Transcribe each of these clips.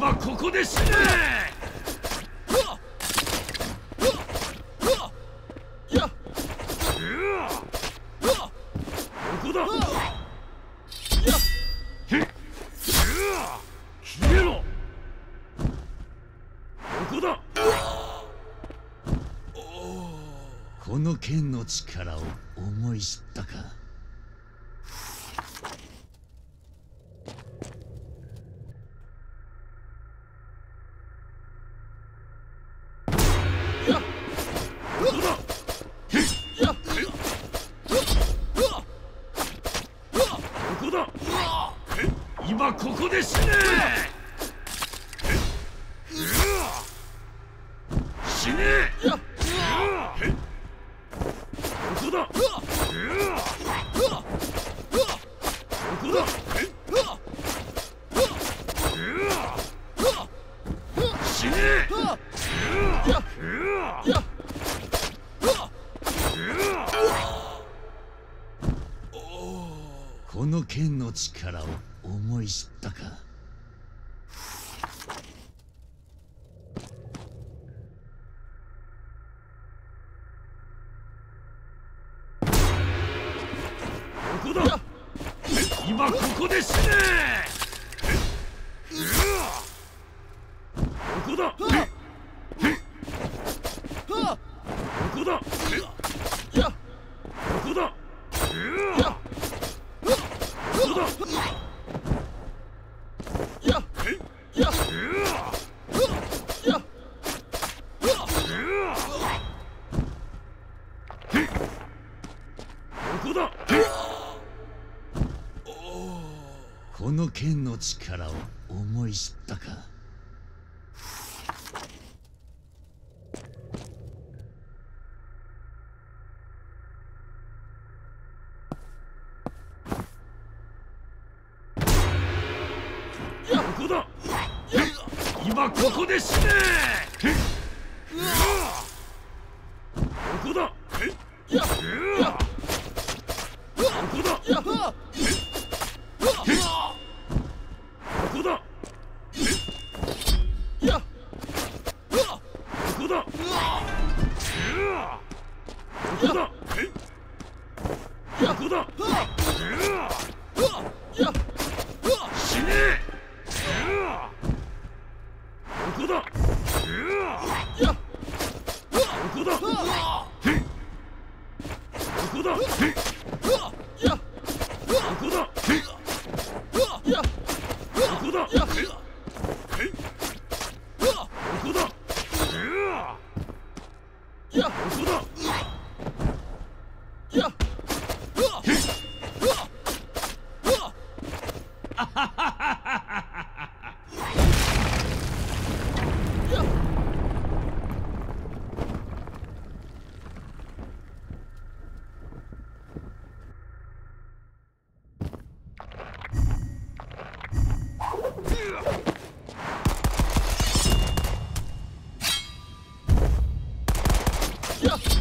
今ここで死ねこの剣の力を思い知ったか？ばここで死ね！知ったか。今ここで死ね。Yeah.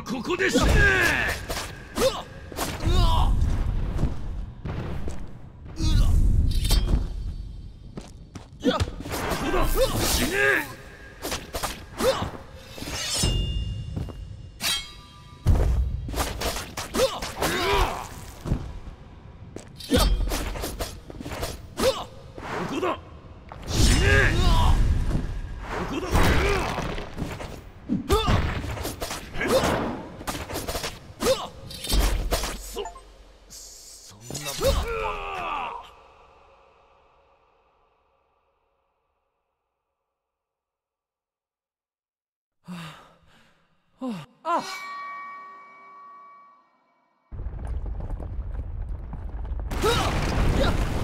ここで死ね。死ね Ugh.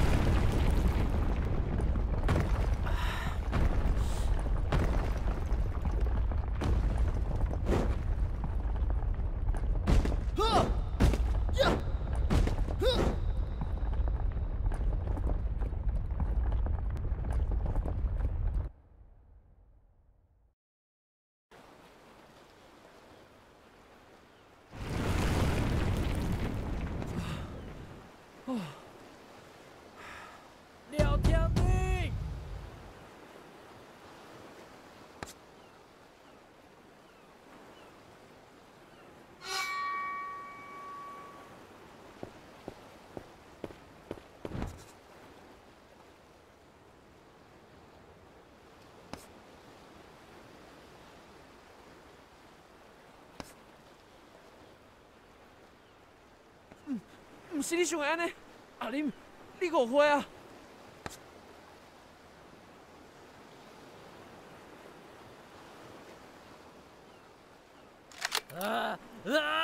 唔是你想安尼，阿林，你误会啊！啊啊！